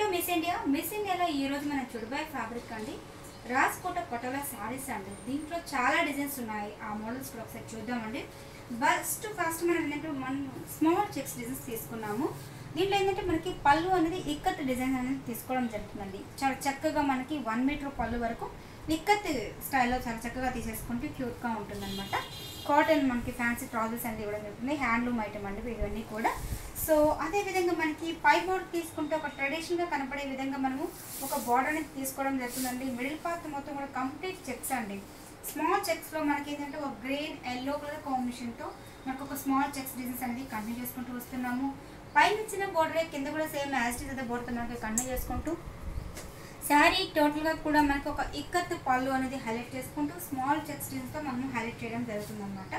To Miss India Miss ఇండియాలో ఈ రోజు చుడుబాయ్ చుడిబాయ్ ఫ్యాబ్రిక్ అండి. రాజ్కోట పటోలా శారీస్ అండి. దీంట్లో చాలా డిజైన్స్ ఉన్నాయి. ఆ మోడల్స్ కూడా ఒకసారి చూద్దామండి. ఫస్ట్ ఫస్ట్ మనం ఏంటంటే మనం స్మాల్ చెక్స్ డిజైన్స్ తీసుకున్నాము. దీంట్లో ఏంటంటే మనకి పళ్ళు అనేది ఇక్కత్ డిజైన్ అనేది తీసుకోవడం జరుగుతుందండి. చాలా చక్కగా మనకి వన్ మీటర్ పళ్ళు వరకు నిక్కత్ స్టైల్లో చాలా చక్కగా తీసేసుకుంటే క్యూట్గా ఉంటుందన్నమాట. కాటన్ మనకి ఫ్యాన్సీ ట్రౌజర్స్ అనేది ఇవ్వడం జరుగుతుంది. హ్యాండ్లూమ్ ఐటమ్ అండి ఇవన్నీ కూడా. సో అదే విధంగా మనకి పై బోర్డ్ తీసుకుంటే ఒక ట్రెడిషనల్గా కనపడే విధంగా మనము ఒక బార్డర్ అనేది తీసుకోవడం జరుగుతుందండి. మిడిల్ పార్ట్ మొత్తం కూడా కంప్లీట్ చెక్స్ అండి. స్మాల్ చెక్స్లో మనకి ఏంటంటే ఒక గ్రీన్ ఎల్లో కలర్ కాంబినేషన్తో మనకు ఒక స్మాల్ చెక్స్ డిజైన్స్ అనేది కంటిన్యూ చేసుకుంటూ వస్తున్నాము. పైన ఇచ్చిన బోర్డరే కింద కూడా సేమ్ యాజ్ అయితే బోర్డర్ మనకి కంటిన్యూ చేసుకుంటూ శారీ టోటల్గా కూడా మనకి ఒక ఇక్కత్ పళ్ళు అనేది హైలైట్ చేసుకుంటూ స్మాల్ చెక్స్టీన్స్తో మనం హైలైట్ చేయడం జరుగుతుంది అనమాట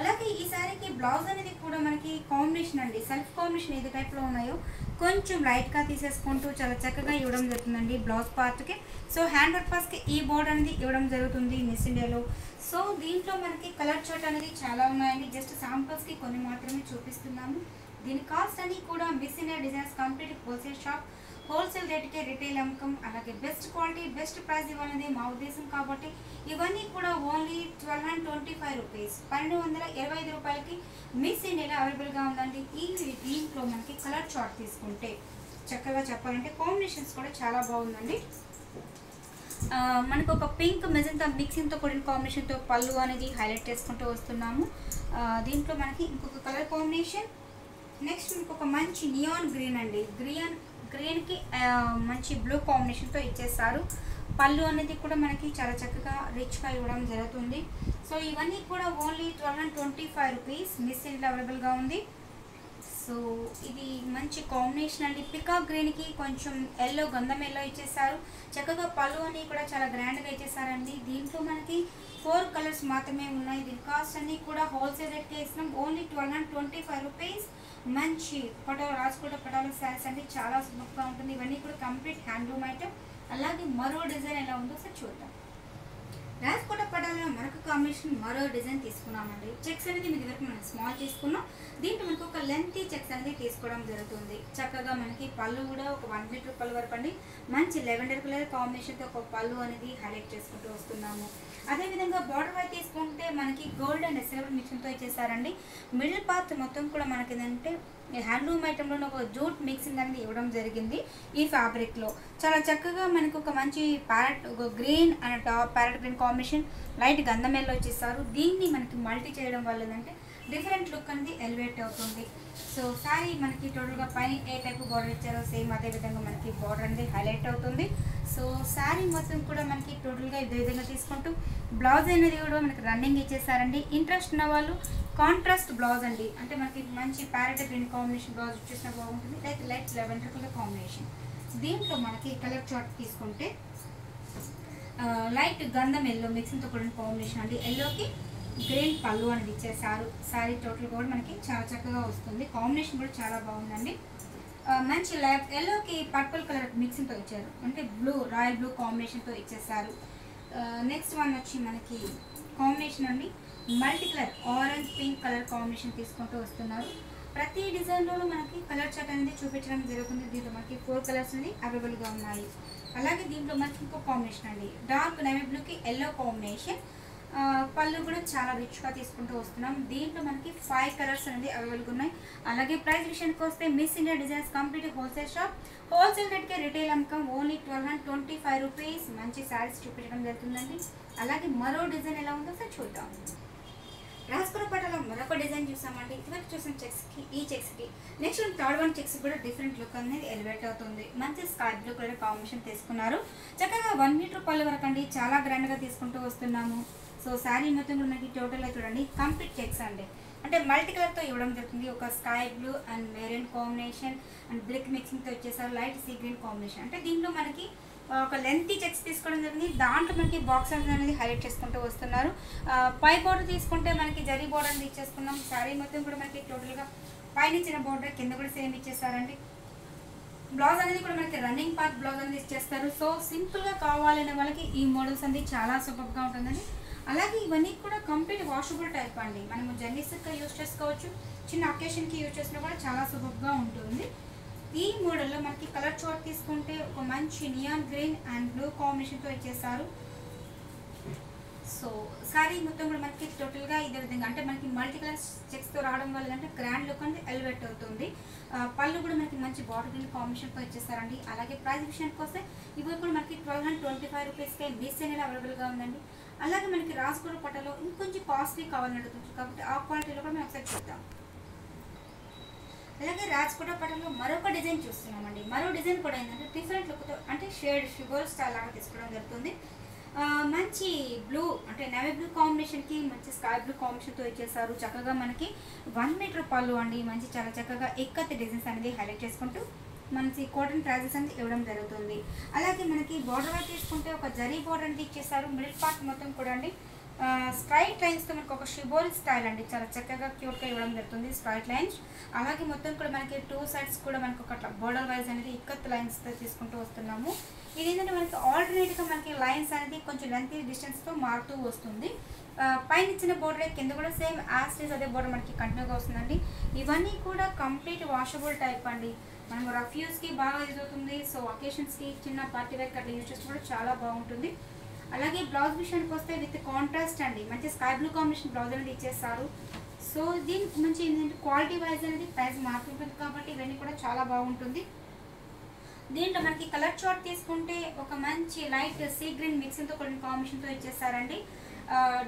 అలాగే ఈ శారీకి బ్లౌజ్ అనేది కూడా మనకి కాంబినేషన్ అండి. సెల్ఫ్ కాంబినేషన్ ఏది టైప్లో ఉన్నాయో కొంచెం లైట్గా తీసేసుకుంటూ చాలా చక్కగా ఇవ్వడం జరుగుతుందండి బ్లౌజ్ పార్ట్కి సో హ్యాండ్ వర్క్ పాస్కి ఈ బోర్డ్ అనేది ఇవ్వడం జరుగుతుంది మిస్ ఇండియాలో సో దీంట్లో మనకి కలర్ చార్ట్ అనేది చాలా ఉన్నాయండి. జస్ట్ శాంపుల్స్కి కొన్ని మాత్రమే చూపిస్తున్నాము. దీని కాస్ట్ అని కూడా Miss India designs complete wholesale shop wholesale రేట్కే retail అమ్మకం అలాగే బెస్ట్ క్వాలిటీ బెస్ట్ ప్రైస్ ఇవ్వాలనేది మా ఉద్దేశం కాబట్టి ఇవన్నీ కూడా only twelve hundred twenty five rupees. పన్నెండు వందల ఇరవై ఐదు రూపాయలకి మిస్ ఇండియాలో అవైలబుల్గా ఉందండి. ఈ దీంట్లో మనకి కలర్ చార్ట్ తీసుకుంటే చక్కగా చెప్పాలంటే కాంబినేషన్స్ కూడా చాలా బాగుందండి. మనకు ఒక పింక్ మెజంతా మిక్సింగ్తో కూడిన కాంబినేషన్తో పళ్ళు అనేది హైలైట్ చేసుకుంటూ వస్తున్నాము. దీంట్లో మనకి ఇంకొక కలర్ కాంబినేషన్. నెక్స్ట్ మనకు ఒక మంచి నియాన్ గ్రీన్ అండి. గ్రీన్ గ్రీన్కి మంచి బ్లూ కాంబినేషన్తో ఇచ్చేస్తారు. పళ్ళు అనేది కూడా మనకి చాలా చక్కగా రిచ్గా ఇవ్వడం జరుగుతుంది. సో ఇవన్నీ కూడా only twelve and twenty five rupees miss అవైలబుల్గా ఉంది. సో ఇది మంచి కాంబినేషన్ అండి. పికాక్ గ్రీన్కి కొంచెం ఎల్లో గంధం ఎల్లో ఇచ్చేసారు చక్కగా పళ్ళు అని కూడా చాలా గ్రాండ్గా ఇచ్చేసారండి దీంట్లో మనకి ఫోర్ కలర్స్ మాత్రమే ఉన్నాయి. దీని కాస్ట్ అన్నీ కూడా హోల్సేల్ రేట్కి వేసినాం only twelve and twenty five rupees మంచి పటాలు రాజకోట పటాల శారీస్ అండి చాలా స్మూత్గా ఉంటుంది. ఇవన్నీ కూడా కంప్లీట్ హ్యాండ్లూమ్ ఐటమ్ అలాగే మరో డిజైన్ ఎలా ఉందో ఒకసారి చూద్దాం. రాజకోట పటాలలో మరొక కాంబినేషన్ మరో డిజైన్ తీసుకున్నామండి. చెక్స్ అనేది మీ వరకు మనం స్మాల్ తీసుకున్నాం. దీంట్లో మనకు ఒక లెంతీ చెక్స్ అనేది తీసుకోవడం జరుగుతుంది. చక్కగా మనకి పళ్ళు కూడా ఒక వన్ మీటర్ పళ్ళు వరకు అండి. మంచి లెవెండర్ కలర్ కాంబినేషన్తో ఒక పళ్ళు అనేది హైలైట్ చేసుకుంటూ వస్తున్నాము. అదేవిధంగా బార్డర్ వైపు తీసుకుంటే మనకి గోల్డ్ అండ్ సిల్వర్ మిషన్తో ఇచ్చేసారండి మిడిల్ పార్ట్ మొత్తం కూడా మనకి ఏంటంటే హ్యాండ్లూమ్ ఐటెంలో ఒక జూట్ మిక్సింగ్ అనేది ఇవ్వడం జరిగింది ఈ ఫ్యాబ్రిక్లో చాలా చక్కగా మనకు ఒక మంచి ప్యారెట్ ఒక green and top parrot green combination light గంధమేల్లో వచ్చేసారు దీన్ని మనకి మల్టీ చేయడం వల్ల ఏంటంటే డిఫరెంట్ లుక్ అనేది ఎలివేట్ అవుతుంది. సో శారీ మనకి టోటల్గా పైన ఏ టైప్ బార్డర్ ఇచ్చారో సేమ్ అదే విధంగా మనకి బార్డర్ అనేది హైలైట్ అవుతుంది. సో శారీ మొత్తం కూడా మనకి టోటల్గా ఇదే విధంగా తీసుకుంటూ బ్లౌజ్ అనేది కూడా మనకి రన్నింగ్ ఇచ్చేసారండి ఇంట్రెస్ట్ ఉన్న వాళ్ళు కాంట్రాస్ట్ బ్లౌజ్ అండి. అంటే మనకి మంచి ప్యారెట్ గ్రీన్ కాంబినేషన్ బ్లౌజ్ వచ్చేసినా బాగుంటుంది. లైక్ లైట్ లెవెన్ కలర్ కాంబినేషన్ దీంట్లో మనకి కలర్ చార్ట్ తీసుకుంటే లైట్ గంధం ఎల్లో మిక్సింగ్తో కూడిన కాంబినేషన్ అండి. ఎల్లోకి గ్రీన్ పళ్ళు అనేది ఇచ్చేసారు శారీ టోటల్ కూడా మనకి చాలా చక్కగా వస్తుంది. కాంబినేషన్ కూడా చాలా బాగుందండి. మంచి లైట్ ఎల్లోకి పర్పుల్ కలర్ మిక్సింగ్తో ఇచ్చారు. అంటే బ్లూ రాయల్ బ్లూ కాంబినేషన్తో ఇచ్చేసారు నెక్స్ట్ వన్ వచ్చి మనకి కాంబినేషన్ అండి. Multi colour orange pink colour combination తీసుకుంటూ వస్తున్నారు. ప్రతి డిజైన్లోనూ మనకి కలర్ చార్ట్ అనేది చూపించడం జరుగుతుంది. దీంట్లో మనకి ఫోర్ కలర్స్ అనేది అవైలబుల్గా ఉన్నాయి. అలాగే దీంట్లో మనకి ఇంకో కాంబినేషన్ అండి. డార్క్ నేవీ బ్లూకి ఎల్లో కాంబినేషన్. పళ్ళు కూడా చాలా రిచ్గా తీసుకుంటూ వస్తున్నాం. దీంట్లో మనకి ఫైవ్ కలర్స్ అనేది అవైలబుల్గా ఉన్నాయి. అలాగే ప్రైస్ విషయానికి వస్తే Miss India designs complete wholesale shop wholesale రేట్కి రిటైల్ అమ్మకం only twelve hundred twenty five rupees మంచి శారీస్ చూపించడం జరుగుతుందండి. అలాగే మరో డిజైన్ ఎలా ఉందో సార్ చూద్దాం. రాజపుర పటాలో మరొక డిజైన్ చూసామండి. ఇదివరకు చూసిన చెక్స్కి ఈ చెక్స్కి నెక్స్ట్ థర్డ్ వన్ చెక్స్ కూడా డిఫరెంట్ లుక్ అనేది ఎలివేట్ అవుతుంది. మంచి స్కై బ్లూ కలర్ కాంబినేషన్ తీసుకున్నారు. చక్కగా వన్ మీటర్ పళ్ళు వరకు అండి చాలా గ్రాండ్గా తీసుకుంటూ వస్తున్నాము. సో శారీ మొత్తం కూడా మనకి టోటల్గా చూడండి. కంప్లీట్ చెక్స్ అండి. అంటే మల్టీ కలర్తో ఇవ్వడం జరుగుతుంది. ఒక sky blue and maroon combination and brick మిక్సింగ్తో వచ్చేసారు లైట్ సీ గ్రీన్ కాంబినేషన్. అంటే దీంట్లో మనకి ఒక లెంతీ చెక్స్ తీసుకోవడం జరిగింది. దాంట్లో మనకి బాక్స్ అనేది హైలైట్ చేసుకుంటూ వస్తున్నారు. పై బోర్డర్ తీసుకుంటే మనకి జరీ బోర్డర్ అనేది ఇచ్చేసుకున్నాం. శారీ మొత్తం కూడా మనకి టోటల్గా పైన ఇచ్చిన బోర్డర్ కింద కూడా సేమ్ ఇచ్చేసారండి. బ్లౌజ్ అనేది కూడా మనకి రన్నింగ్ పార్ట్ బ్లౌజ్ అనేది ఇచ్చేస్తారు. సో సింపుల్గా కావాలనే వాళ్ళకి ఈ మోడల్స్ అనేది చాలా సూపర్గా ఉంటుందండి. అలాగే ఇవన్నీ కూడా కంప్లీట్ వాషబుల్ టైప్ అండి. మనము జర్నీస్గా యూజ్ చేసుకోవచ్చు. చిన్న అకేషన్కి యూజ్ చేసినా కూడా చాలా సూపర్గా ఉంటుంది. ఈ మోడల్లో మనకి కలర్ చార్ట్ తీసుకుంటే ఒక మంచి నియాన్ గ్రీన్ అండ్ బ్లూ కాంబినేషన్తో ఇచ్చేస్తారు సో సారీ మొత్తం కూడా మనకి టోటల్గా ఇదే విధంగా అంటే మనకి మల్టీ కలర్ చెక్స్తో రావడం వల్ల అంటే గ్రాండ్ లుక్ అనేది ఎలివేట్ అవుతుంది. పళ్ళు కూడా మనకి మంచి బార్డర్ గ్రీన్ కాంబినేషన్తో ఇచ్చేస్తారండి అలాగే ప్రైస్ విషయానికి వస్తే ఇవి కూడా మనకి ట్వెల్వ్ హండ్రెడ్ ట్వంటీ ఫైవ్ రూపీస్కే బీస్ అనేది అవైలబుల్గా ఉందండి. అలాగే మనకి రాజ్గూడ పట్టలో ఇంకొంచెం కాస్ట్లీ కావాలని అడుగుతుంది కాబట్టి ఆ క్వాలిటీలో కూడా మేము ఒకసారి చూద్దాం. అలాగే రాజ్కోట పటంలో మరొక డిజైన్ చూస్తున్నామండి. మరో డిజైన్ కూడా ఏంటంటే డిఫరెంట్ లుక్తో అంటే షేడ్ షుగర్ స్టైల్ లాగా తీసుకోవడం జరుగుతుంది. మంచి బ్లూ అంటే నేవీ బ్లూ కాంబినేషన్కి మంచి స్కై బ్లూ కాంబినేషన్తో ఇచ్చేసారు చక్కగా మనకి వన్ మీటర్ పళ్ళు అండి. మంచి చాలా చక్కగా ఎక్కతి డిజైన్స్ అనేది హైలైట్ చేసుకుంటూ మనకి కాటన్ ప్రైజెస్ అనేది ఇవ్వడం జరుగుతుంది. అలాగే మనకి బార్డర్ వైపు తీసుకుంటే ఒక జరీ బార్డర్ అనేది ఇచ్చేసారు మిడిల్ పార్ట్ మొత్తం కూడా అండి. స్ట్రైట్ లైన్స్తో మనకు ఒక షిబోరి స్టైల్ అండి. చాలా చక్కగా క్యూట్గా ఇవ్వడం జరుగుతుంది స్ట్రైట్ లైన్స్. అలాగే మొత్తం కూడా మనకి టూ సైడ్స్ కూడా మనకు ఒక బోర్డర్ వైజ్ అనేది ఇక్కత్ లైన్స్తో తీసుకుంటూ వస్తున్నాము. ఇది ఏంటంటే మనకి ఆల్టర్నేట్గా మనకి లైన్స్ అనేది కొంచెం లెంత్ డిస్టెన్స్తో మారుతూ వస్తుంది. పైన ఇచ్చిన బోర్డర్ కింద కూడా సేమ్ యాస్టీస్ అదే బోర్డర్ మనకి కంటిన్యూగా వస్తుందండి. ఇవన్నీ కూడా కంప్లీట్ వాషబుల్ టైప్ అండి. మనం రఫ్ యూస్కి బాగా యూజ్ అవుతుంది. సో ఒకేషన్స్కి చిన్న పార్టీ వేర్ అట్లా యూజ్ చేసి కూడా చాలా బాగుంటుంది. అలాగే బ్లౌజ్ విషయానికి వస్తే విత్ కాంట్రాస్ట్ అండి. మంచి స్కై బ్లూ కాంబినేషన్ బ్లౌజ్ అనేది ఇచ్చేస్తారు. సో దీనికి మంచి ఏంటంటే క్వాలిటీ వైజ్ అనేది ప్రైస్ మారుతుంటుంది కాబట్టి ఇవన్నీ కూడా చాలా బాగుంటుంది. దీంట్లో మనకి కలర్ చార్ట్ తీసుకుంటే ఒక మంచి లైట్ సీ గ్రీన్ మిక్సింగ్తో కొన్ని కాంబినేషన్తో ఇచ్చేస్తారండి.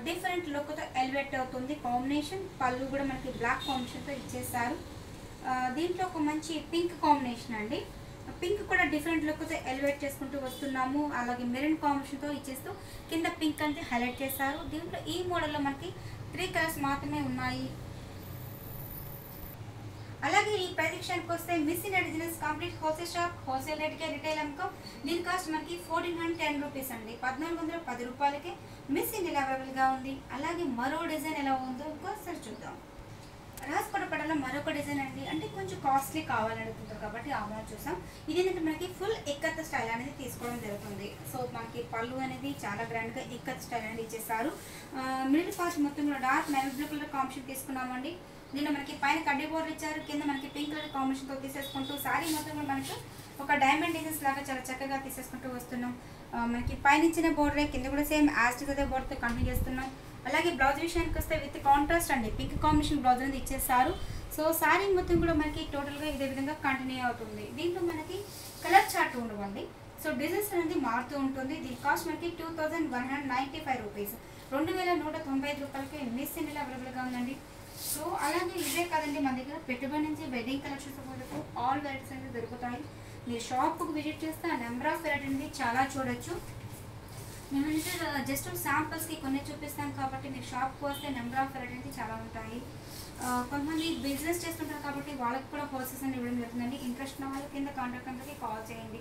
డిఫరెంట్ లుక్తో ఎలివేట్ అవుతుంది కాంబినేషన్. పళ్ళు కూడా మనకి బ్లాక్ కాంబినేషన్తో ఇచ్చేస్తారు. దీంట్లో ఒక మంచి పింక్ కాంబినేషన్ అండి. పింక్ కూడా డిఫరెంట్ లుక్తో ఎలివేట్ చేసుకుంటూ వస్తున్నాము. అలాగే మెరూన్ కాంబినేషన్తో ఇచ్చేస్తూ కింద పింక్ అనేది హైలైట్ చేశారు. దీంట్లో ఈ మోడల్లో మనకి త్రీ కలర్స్ మాత్రమే ఉన్నాయి. అలాగే ఈ ప్రదక్షిణకి వస్తే Miss in complete wholesale shop wholesale రేట్కే retail అమ్మకం. దీని కాస్ట్ మనకి ఫోర్టీన్ హండ్రెడ్ టెన్ రూపీస్ అండి. పద్నాలుగు వందల పది రూపాయలకే మిస్ ఇన్ అవైలబుల్గా ఉంది. అలాగే మరో డిజైన్ ఎలా ఉందో ఇంకోసారి చూద్దాం. రాజకోట పడలో మరొక డిజైన్ అండి. అంటే కొంచెం కాస్ట్లీ కావాలని అడుగుతుంటారు కాబట్టి ఆ మోడల్ చూసాం. ఇది ఏంటంటే మనకి ఫుల్ ఎక్కత్ స్టైల్ అనేది తీసుకోవడం జరుగుతుంది. సో మనకి పళ్ళు అనేది చాలా గ్రాండ్గా ఇక్కత్ స్టైల్ అనేది ఇచ్చేసారు. మిడిల్ పార్ట్ మొత్తం కూడా dark maroon blue colour combination తీసుకున్నామండి. దీనిలో మనకి పైన కడ్డీ బోర్డర్ ఇచ్చారు. కింద మనకి పింక్ కలర్ కాంబినేషన్తో తీసేసుకుంటూ శారీ మొత్తం కూడా మనకు ఒక డైమండ్ డిజైన్స్ లాగా చాలా చక్కగా తీసేసుకుంటూ వస్తున్నాం. మనకి పైన ఇచ్చిన బోర్డరే కింద కూడా సేమ్ యాస్టిక్ అదే బోర్డర్తో కంటిన్యూ చేస్తున్నాం. అలాగే బ్లౌజ్ విషయానికి వస్తే విత్ కాంట్రాస్ట్ అండి. పింక్ కాంబినేషన్ బ్లౌజ్ అనేది ఇచ్చేస్తారు సో శారీ మొత్తం కూడా మనకి టోటల్గా ఇదే విధంగా కంటిన్యూ అవుతుంది. దీంట్లో మనకి కలర్ చార్ట్ ఉండవండి. సో డిజైన్స్ అనేది మారుతూ ఉంటుంది. దీని కాస్ట్ మనకి two thousand one hundred ninety five rupees రెండు వేల నూట తొంభై ఐదు రూపాయలకి మిస్ ఇండియాలో అవైలబుల్గా ఉందండి. సో అలాగే ఇదే కాదండి మన దగ్గర పెట్టుబడి నుంచి వెడ్డింగ్ కలెక్షన్స్ వరకు ఆల్ వెరైటీస్ అనేది దొరుకుతాయి. మీరు షాప్కు విజిట్ చేస్తే ఆ నెంబర్ ఆఫ్ వెరైటీ అనేది చాలా చూడొచ్చు. మేము జస్ట్ శాంపుల్స్కి కొన్ని చూపిస్తాం కాబట్టి మీరు షాప్కి వస్తే నెంబర్ ఆఫ్ వెరైటీ అనేది చాలా ఉంటాయి. Uh, కొంతమంది బిజినెస్ చేస్తుంటారు కాబట్టి వాళ్ళకి కూడా హోల్సేల్స్ అని ఇవ్వడం జరుగుతుందండి. ఇంట్రెస్ట్ ఉన్న వాళ్ళు కింద కాంటాక్ట్ నెంబర్కి కాల్ చేయండి.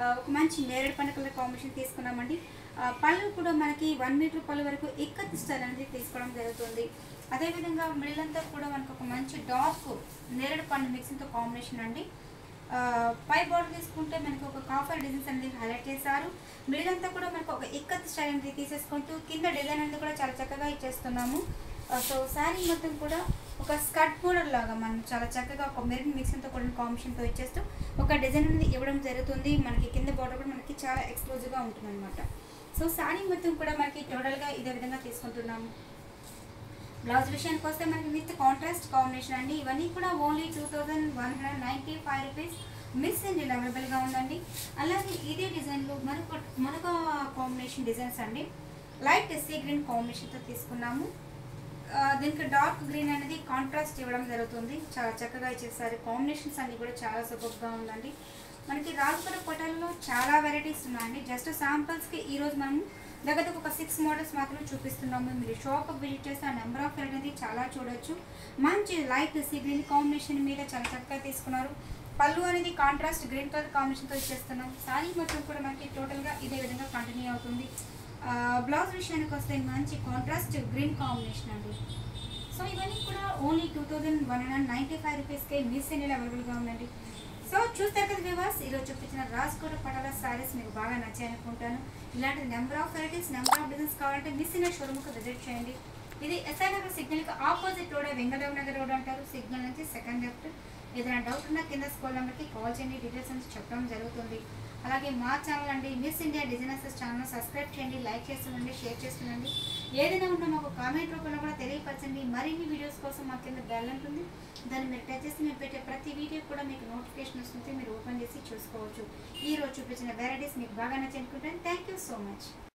Uh, ఒక మంచి నేరేడు పండు కలర్ కాంబినేషన్ తీసుకున్నామండి uh, పళ్ళు కూడా మనకి వన్ మీటర్ పళ్ళు వరకు ఇక్కత్ స్టైల్ అనేది తీసుకోవడం జరుగుతుంది. అదేవిధంగా మిడిల్ అంతా కూడా మనకు ఒక మంచి డార్క్ నేరేడు పండు మిక్సింగ్తో కాంబినేషన్ అండి. పై బోర్డర్ తీసుకుంటే మనకి ఒక కాఫర్ డిజైన్స్ అనేది హైలైట్ చేశారు. మిడిల్ అంతా కూడా మనకు ఒక ఇక్కత్ స్టైల్ అనేది తీసేసుకుంటూ కింద డిజైన్ అనేది కూడా చాలా చక్కగా ఇచ్చేస్తున్నాము. సో శారీ మొత్తం కూడా ఒక స్కర్ట్ బోర్డర్ లాగా మనం చాలా చక్కగా ఒక మెరిన్ మిక్సింగ్తో కూడిన కాంబినేషన్తో ఇచ్చేస్తూ ఒక డిజైన్ అనేది ఇవ్వడం జరుగుతుంది. మనకి కింద బోర్డర్ కూడా మనకి చాలా ఎక్స్క్లూజివ్గా ఉంటుంది అనమాట సో శారీ మొత్తం కూడా మనకి టోటల్గా ఇదే విధంగా తీసుకుంటున్నాము. బ్లౌజ్ విషయానికి వస్తే మనకి విత్ కాంట్రాస్ట్ కాంబినేషన్ అండి. ఇవన్నీ కూడా only two thousand one hundred ninety five rupees Miss అండి అవైలబుల్గా ఉందండి. అలాగే ఇదే డిజైన్లో మరొక మరొక కాంబినేషన్ డిజైన్స్ అండి. లైట్ ఎస్సీ గ్రీన్ కాంబినేషన్తో తీసుకున్నాము. దీనికి డార్క్ గ్రీన్ అనేది కాంట్రాస్ట్ ఇవ్వడం జరుగుతుంది. చాలా చక్కగా ఇచ్చేసారు. కాంబినేషన్స్ అన్నీ కూడా చాలా సూపర్గా ఉందండి. మనకి రాజపుర పొటల్లో చాలా వెరైటీస్ ఉన్నాయండి. జస్ట్ శాంపుల్స్కి ఈరోజు మనం దగ్గరకు ఒక సిక్స్ మోడల్స్ మాత్రమే చూపిస్తున్నాము. మీరు షాప్ విజిట్ చేస్తే ఆ నెంబర్ ఆఫ్ అనేది చాలా చూడొచ్చు. మంచి లైట్ సీ గ్రీన్ కాంబినేషన్ మీద చాలా చక్కగా తీసుకున్నారు. పళ్ళు అనేది కాంట్రాస్ట్ గ్రీన్ కలర్ కాంబినేషన్తో ఇచ్చేస్తున్నాం. సారీ మొత్తం కూడా మనకి టోటల్గా ఇదే విధంగా కంటిన్యూ అవుతుంది. బ్లౌజ్ విషయానికి వస్తే మంచి కాంట్రాస్ట్ గ్రీన్ కాంబినేషన్ అండి. సో ఇవన్నీ కూడా only two thousand one hundred ninety five రూపీస్కే మిస్ ఇండియాలో అవైలబుల్గా ఉందండి. సో చూస్తారు కదా వివాస్ ఈరోజు చూపించిన రాజ్కోట పటాల సారీస్ మీకు బాగా నచ్చాయి అనుకుంటాను ఇలాంటి number of varieties number of designs కావాలంటే మిస్ ఇండియా షోరూమ్కి విజిట్ చేయండి. ఇది S I Nagar సిగ్నల్కి opposite road Venkatarao Nagar road అంటారు. సిగ్నల్ నుంచి సెకండ్ లెఫ్ట్ ఏదైనా డౌట్ ఉన్నా కింద స్కూల్ నెంబర్కి కాల్ చేయండి డీటెయిల్స్ అని చెప్పడం జరుగుతుంది. అలాగే మా ఛానల్ అండి Miss India designers channel subscribe చేయండి లైక్ చేస్తుండండి షేర్ చేస్తుండండి. ఏదైనా ఉన్నా మాకు కామెంట్ రూపంలో కూడా తెలియపరచండి. మరిన్ని వీడియోస్ కోసం మా కింద బెల్ ఉంటుంది. దాన్ని మీరు టచ్ చేసి మేము పెట్టే ప్రతి వీడియో కూడా మీకు నోటిఫికేషన్ వస్తుంది. మీరు ఓపెన్ చేసి చూసుకోవచ్చు. ఈ రోజు చూపించిన వెరైటీస్ మీకు బాగా నచ్చి అనుకుంటాను థ్యాంక్ యూ సో మచ్